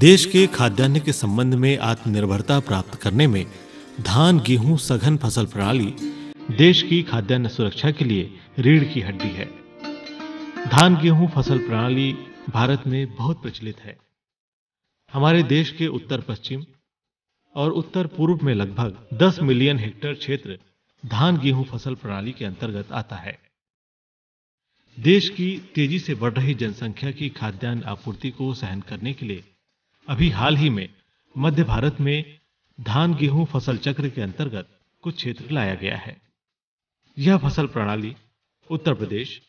देश के खाद्यान्न के संबंध में आत्मनिर्भरता प्राप्त करने में धान, गेहूँ, सघन फ़सल प्रणाली देश की खाद्यान्न सुरक्षा के लिए रीढ़ की हड्डी है। धान, गेहूँ फ़सल प्रणाली भारत में बहुत प्रचलित है। हमारे देश के उत्तर पश्चिम और उत्तर पूर्व में लगभग 10 मिलियन हेक्टेयर क्षेत्र धान, गेहूँ फ़सल प्रणाली के अंतर्गत आता है। देश की तेज़ी से बढ़ रही जनसंख्या की खाद्यान्न आपूर्ति को सहन करने के लिए अभी हाल ही में मध्य भारत में धान, गेहूँ फ़सल चक्र के अंतर्गत कुछ क्षेत्र लाया गया है। यह फ़सल प्रणाली उत्तर प्रदेश,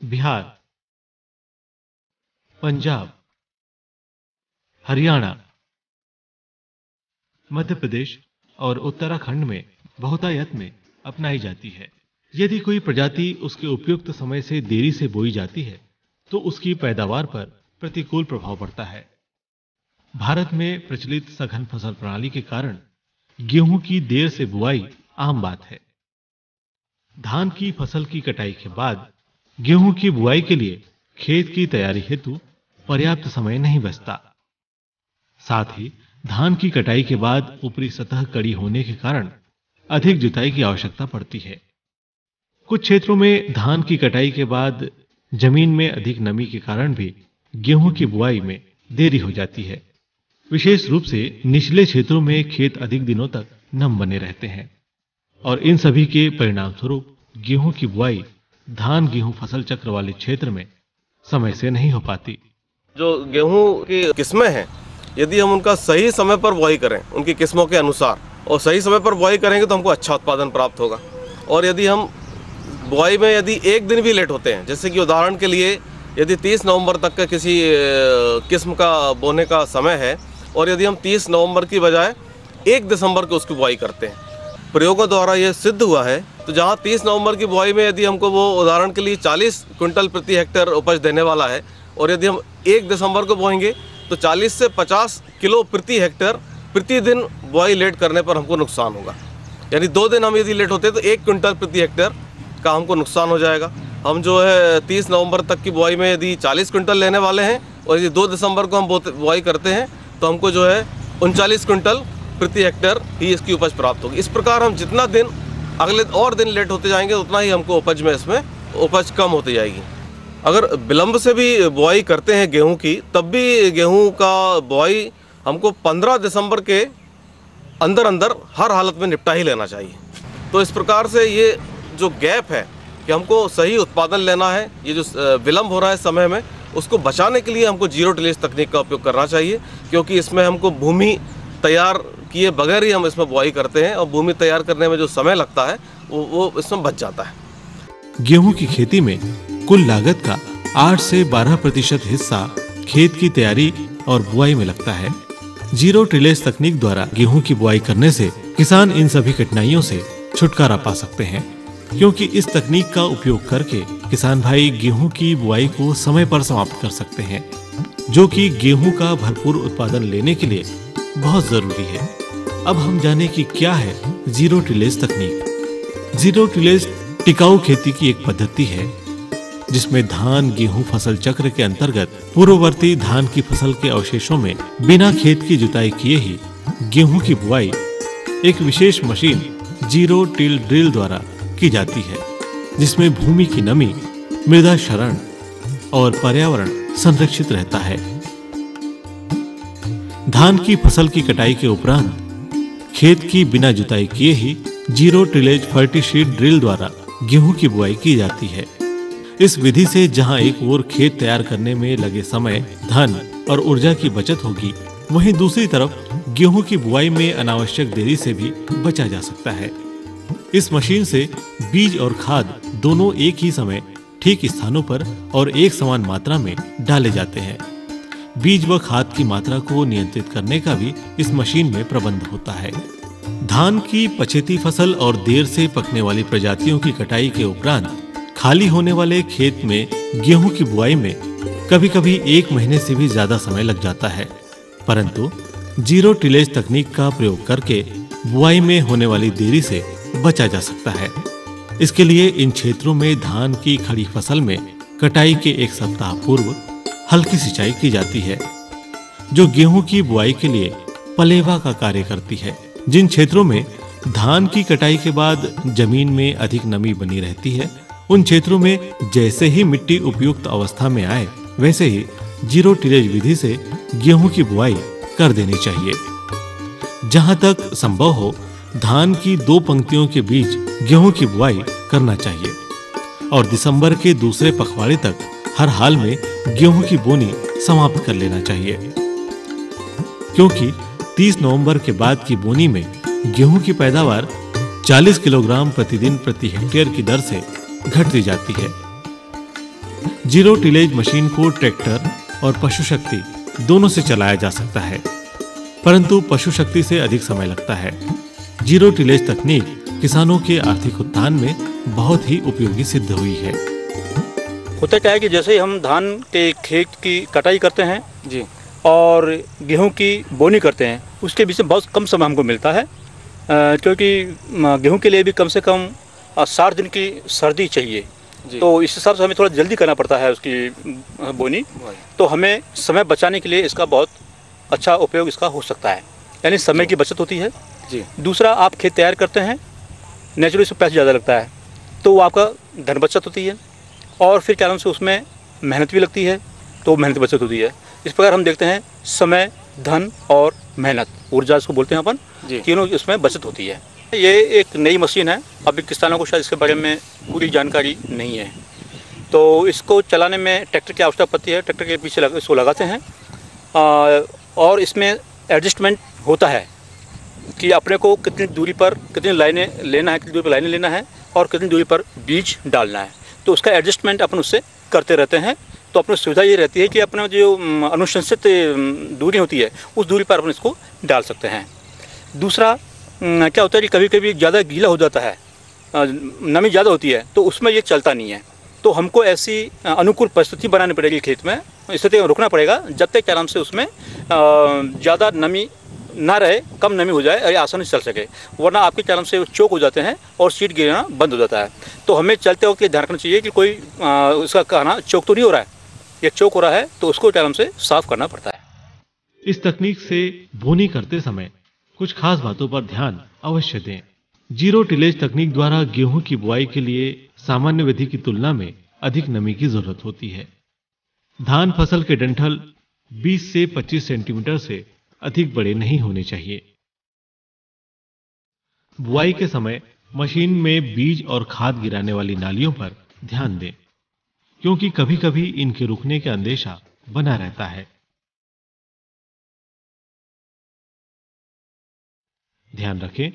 बिहार, पंजाब, हरियाणा, मध्य प्रदेश और उत्तराखंड में बहुतायत में अपनाई जाती है। यदि कोई प्रजाति उसके उपयुक्त समय से देरी से बोई जाती है तो उसकी पैदावार पर प्रतिकूल प्रभाव पड़ता है। भारत में प्रचलित सघन फ़सल प्रणाली के कारण गेहूँ की देर से बुआई आम बात है। धान की फ़सल की कटाई के बाद गेहूँ की बुआई के लिए खेत की तैयारी हेतु पर्याप्त समय नहीं बचता। साथ ही धान की कटाई के बाद ऊपरी सतह कड़ी होने के कारण अधिक जुताई की आवश्यकता पड़ती है। कुछ क्षेत्रों में धान की कटाई के बाद ज़मीन में अधिक नमी के कारण भी गेहूँ की बुआई में देरी हो जाती है। विशेष रूप से निचले क्षेत्रों में खेत अधिक दिनों तक नम बने रहते हैं। और इन सभी के परिणाम स्वरूप गेहूँ की बुआई, धान गेहूँ फ़सल चक्र वाले क्षेत्र में समय से नहीं हो पाती। जो गेहूँ की किस्में हैं, यदि हम उनका सही समय पर बुआई करें, उनकी किस्मों के अनुसार, और सही समय पर बुआई करेंगे तो हमको अच्छा उत्पादन प्राप्त होगा। और यदि हम बुआई में यदि एक दिन भी लेट होते हैं, जैसे कि उदाहरण के लिए यदि 30 नवंबर तक का किसी किस्म का बोने का समय है और यदि हम 30 नवंबर की बजाय एक दिसंबर को उसकी बुआई करते हैं, प्रयोगों द्वारा यह सिद्ध हुआ है तो जहाँ 30 नवंबर की बुआई में यदि हमको वो उदाहरण के लिए 40 क्विंटल प्रति हेक्टेयर उपज देने वाला है, और यदि हम एक दिसंबर को बोएँगे तो 40 से 50 किलो प्रति हेक्टेयर प्रतिदिन बुआई लेट करने पर हमको नुकसान होगा। यानी दो दिन हम यदि लेट होते तो एक क्विंटल प्रति हेक्टेयर का हमको नुकसान हो जाएगा। हम जो है 30 नवंबर तक की बुआई में यदि 40 क्विंटल लेने वाले हैं, और यदि दो दिसंबर को हम बुआई करते हैं तो हमको जो है उनचालीस क्विंटल प्रति हेक्टेयर ही इसकी उपज प्राप्त होगी। इस प्रकार हम जितना दिन, अगले और दिन लेट होते जाएँगे, उतना ही हमको उपज में इसमें उपज कम होती जाएगी। अगर विलम्ब से भी बुआई करते हैं गेहूँ की, तब भी गेहूँ का बुआई हमको 15 दिसंबर के अंदर अंदर हर हालत में निपटा ही लेना चाहिए। तो इस प्रकार से ये जो गैप है कि हमको सही उत्पादन लेना है, ये जो विलम्ब हो रहा है समय में उसको बचाने के लिए हमको ज़ीरो टिलेज तकनीक का उपयोग करना चाहिए, क्योंकि इसमें हमको भूमि तैयार किए बगैर ही हम इसमें बुआई करते हैं, और भूमि तैयार करने में जो समय लगता है, वो वो इसमें बच जाता है। गेहूँ की खेती में कुल लागत का 8 से 12 प्रतिशत हिस्सा खेत की तैयारी और बुआई में लगता है। ज़ीरो टिलेज तकनीक द्वारा गेहूँ की बुआई करने से किसान इन सभी कठिनाइयों से छुटकारा पा सकते हैं, क्योंकि इस तकनीक का उपयोग करके किसान भाई गेहूँ की बुआई को समय पर समाप्त कर सकते हैं, जो कि गेहूँ का भरपूर उत्पादन लेने के लिए बहुत ज़रूरी है। अब हम जाने की क्या है ज़ीरो टिलेज तकनीक। ज़ीरो टिलेज टिकाऊ खेती की एक पद्धति है, जिसमें धान, गेहूँ फ़सल चक्र के अंतर्गत पूर्ववर्ती धान की फ़सल के अवशेषों में बिना खेत की जुताई किए ही गेहूँ की बुआई एक विशेष मशीन ज़ीरो टिल ड्रिल द्वारा की जाती है। जिसमें भूमि की नमी, मृदा शरण और पर्यावरण संरक्षित रहता है। धान की फ़सल की कटाई के उपरांत खेत की बिना जुताई किए ही ज़ीरो टिलेज फर्टीशीट ड्रिल द्वारा गेहूँ की बुआई की जाती है। इस विधि से जहाँ एक ओर खेत तैयार करने में लगे समय, धन और ऊर्जा की बचत होगी, वहीं दूसरी तरफ़ गेहूँ की बुआई में अनावश्यक देरी से भी बचा जा सकता है। इस मशीन से बीज और खाद दोनों एक ही समय ठीक स्थानों पर और एक समान मात्रा में डाले जाते हैं। बीज व खाद की मात्रा को नियंत्रित करने का भी इस मशीन में प्रबंध होता है। धान की पछेती फ़सल और देर से पकने वाली प्रजातियों की कटाई के उपरांत खाली होने वाले खेत में गेहूँ की बुआई में कभी-कभी एक महीने से भी ज़्यादा समय लग जाता है। परंतु ज़ीरो टिलेज तकनीक का प्रयोग करके बुआई में होने वाली देरी से बचा जा सकता है। इसके लिए इन क्षेत्रों में धान की खड़ी फ़सल में कटाई के एक सप्ताह पूर्व हल्की सिंचाई की जाती है, जो गेहूँ की बुआई के लिए पलेवा का कार्य करती है। जिन क्षेत्रों में धान की कटाई के बाद ज़मीन में अधिक नमी बनी रहती है, उन क्षेत्रों में जैसे ही मिट्टी उपयुक्त अवस्था में आए, वैसे ही ज़ीरो टिलेज विधि से गेहूँ की बुआई कर देनी चाहिए। जहाँ तक संभव हो धान की दो पंक्तियों के बीच गेहूँ की बुआई करना चाहिए और दिसंबर के दूसरे पखवाड़े तक हर हाल में गेहूँ की बोनी समाप्त कर लेना चाहिए। क्योंकि 30 नवंबर के बाद की बोनी में गेहूँ की पैदावार 40 किलोग्राम प्रतिदिन प्रति हेक्टेयर की दर से घटती जाती है। ज़ीरो टिलेज मशीन को ट्रैक्टर और पशु शक्ति दोनों से चलाया जा सकता है, परंतु पशु शक्ति से अधिक समय लगता है। ज़ीरो टिलेज तकनीक किसानों के आर्थिक उत्थान में बहुत ही उपयोगी सिद्ध हुई है। होता क्या है कि जैसे ही हम धान के खेत की कटाई करते हैं जी। और गेहूँ की बोनी करते हैं उसके बीच में बहुत कम समय हमको मिलता है। क्योंकि गेहूँ के लिए भी कम से कम साठ दिन की सर्दी चाहिए। तो इस हिसाब से हमें थोड़ा जल्दी करना पड़ता है उसकी बोनी। तो हमें समय बचाने के लिए इसका बहुत अच्छा उपयोग इसका हो सकता है। यानी समय की बचत होती है। जी। दूसरा आप खेत तैयार करते हैं नेचुरली इसमें पैसा ज़्यादा लगता है तो वो आपका धन बचत होती है और फिर क्या नाम से उसमें मेहनत भी लगती है तो मेहनत बचत होती है। इस प्रकार हम देखते हैं समय धन और मेहनत ऊर्जा इसको बोलते हैं अपन तीनों इसमें बचत होती है। ये एक नई मशीन है अभी किसानों को शायद इसके बारे में पूरी जानकारी नहीं है। तो इसको चलाने में ट्रैक्टर की आवश्यकता पड़ती है ट्रैक्टर के पीछे लग, इसको लगाते हैं आ, और इसमें एडजस्टमेंट होता है। कि अपने को कितनी दूरी पर कितनी लाइनें लेना है, कितनी दूरी पर लाइनें लेना है और कितनी दूरी पर बीज डालना है। तो उसका एडजस्टमेंट अपन उससे करते रहते हैं। तो अपनी सुविधा ये रहती है कि अपने जो अनुशंसित दूरी होती है, उस दूरी पर अपन इसको डाल सकते हैं। दूसरा क्या होता है कि कभी कभी ज़्यादा गीला हो जाता है नमी ज़्यादा होती है तो उसमें ये चलता नहीं है। तो हमको ऐसी अनुकूल परिस्थिति बनानी पड़ेगी खेत में स्थिति में रुकना पड़ेगा, जब तक आराम से उसमें ज़्यादा नमी ना रहे कम नमी हो जाए और आसानी से चल सके। वरना आपके चरम से चौक हो जाते हैं और सीट गिरना बंद हो जाता है। तो हमें चलते वक्त ये ध्यान रखना चाहिए कि कोई आ, उसका कहना चौक तो नहीं हो रहा है। या चौक हो रहा है तो उसको चरम से साफ़ करना पड़ता है। इस तकनीक से बोनी करते समय कुछ खास बातों पर ध्यान अवश्य दें। ज़ीरो टिलेज तकनीक द्वारा गेहूँ की बुआई के लिए सामान्य विधि की तुलना में अधिक नमी की ज़रूरत होती है। धान फ़सल के डंठल 20 से 25 सेंटीमीटर से अधिक बड़े नहीं होने चाहिए। बुआई के समय मशीन में बीज और खाद गिराने वाली नालियों पर ध्यान दें, क्योंकि कभी-कभी इनके रुकने का अंदेशा बना रहता है। ध्यान रखें,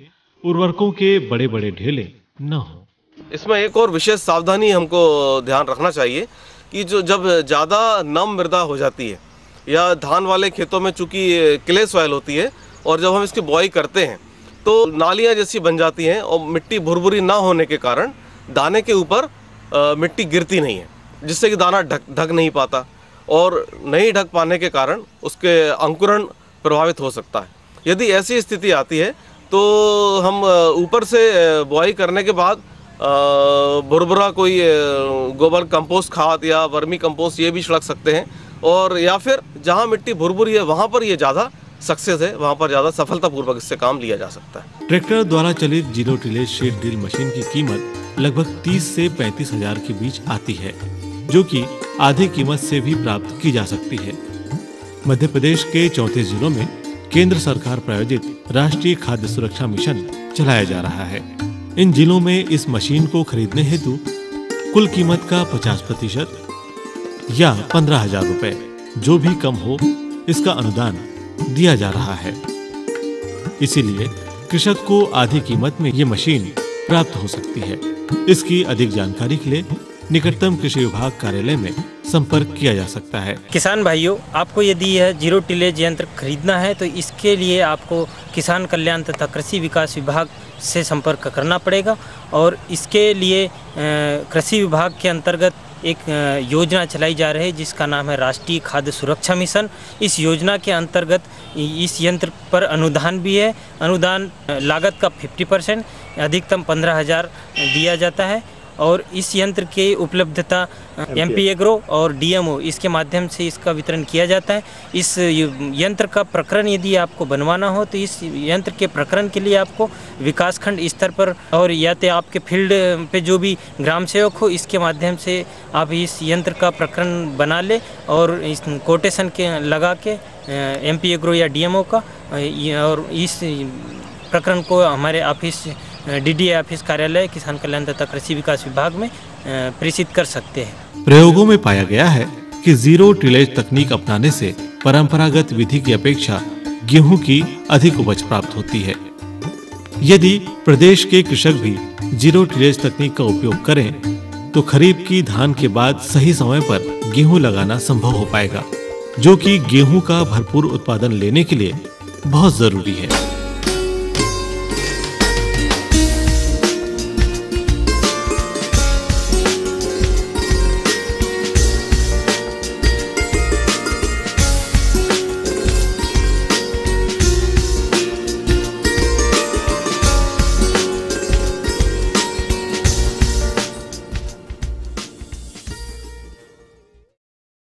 उर्वरकों के बड़े-बड़े ढेले न हो। इसमें एक और विशेष सावधानी हमको ध्यान रखना चाहिए कि जो जब ज़्यादा नम मृदा हो जाती है या धान वाले खेतों में चूँकि क्ले सॉयल होती है, और जब हम इसकी बुआई करते हैं तो नालियाँ जैसी बन जाती हैं, और मिट्टी भुरभुरी ना होने के कारण दाने के ऊपर मिट्टी गिरती नहीं है, जिससे कि दाना ढक ढक नहीं पाता, और नहीं ढक पाने के कारण उसके अंकुरण प्रभावित हो सकता है। यदि ऐसी स्थिति आती है तो हम ऊपर से बुआई करने के बाद बुरबुरा कोई गोबर कंपोस्ट खाद या वर्मी कंपोस्ट ये भी छिड़क सकते हैं और या फिर जहाँ मिट्टी भुरभुरी है, वहाँ पर ये ज़्यादा सक्सेस है, वहाँ पर ज़्यादा सफलतापूर्वक इससे काम लिया जा सकता है। ट्रैक्टर द्वारा चलित zero tillage seed drill machine की कीमत लगभग 30 से पैंतीस हज़ार के बीच आती है, जो कि आधी कीमत से भी प्राप्त की जा सकती है। मध्य प्रदेश के चौतीस जिलों में केंद्र सरकार प्रायोजित राष्ट्रीय खाद्य सुरक्षा मिशन चलाया जा रहा है। इन जिलों में इस मशीन को खरीदने हेतु कुल कीमत का 50 प्रतिशत या पंद्रह हज़ार रुपए। जो भी कम हो, इसका अनुदान दिया जा रहा है। इसीलिए कृषक को आधी कीमत में ये मशीन प्राप्त हो सकती है। इसकी अधिक जानकारी के लिए निकटतम कृषि विभाग कार्यालय में संपर्क किया जा सकता है। किसान भाइयों, आपको यदि यह ज़ीरो टिलेज यंत्र खरीदना है तो इसके लिए आपको किसान कल्याण तथा कृषि विकास विभाग से संपर्क करना पड़ेगा। और इसके लिए कृषि विभाग के अंतर्गत एक योजना चलाई जा रही है, जिसका नाम है राष्ट्रीय खाद्य सुरक्षा मिशन। इस योजना के अंतर्गत इस यंत्र पर अनुदान भी है। अनुदान लागत का 50 परसेंट अधिकतम पंद्रह हज़ार दिया जाता है। और इस यंत्र की उपलब्धता एम पी एग्रो और डीएमओ इसके माध्यम से इसका वितरण किया जाता है। इस यंत्र का प्रकरण यदि आपको बनवाना हो तो इस यंत्र के प्रकरण के लिए आपको विकासखंड स्तर पर और या तो आपके फ़ील्ड पे जो भी ग्राम सेवक हो इसके माध्यम से आप इस यंत्र का प्रकरण बना ले और इस कोटेशन के लगा के एम पी एग्रो या डीएमओ का और इस प्रकरण को हमारे ऑफ़िस डीडीए ऑफ़िस कार्यालय, किसान कल्याण तथा कृषि विकास विभाग में प्रेषित कर सकते हैं। प्रयोगों में पाया गया है कि ज़ीरो टिलेज तकनीक अपनाने से परंपरागत विधि की अपेक्षा गेहूँ की अधिक उपज प्राप्त होती है। यदि प्रदेश के कृषक भी ज़ीरो टिलेज तकनीक का उपयोग करें तो खरीफ की धान के बाद सही समय पर गेहूँ लगाना संभव हो पाएगा, जो कि गेहूँ का भरपूर उत्पादन लेने के लिए बहुत ज़रूरी है।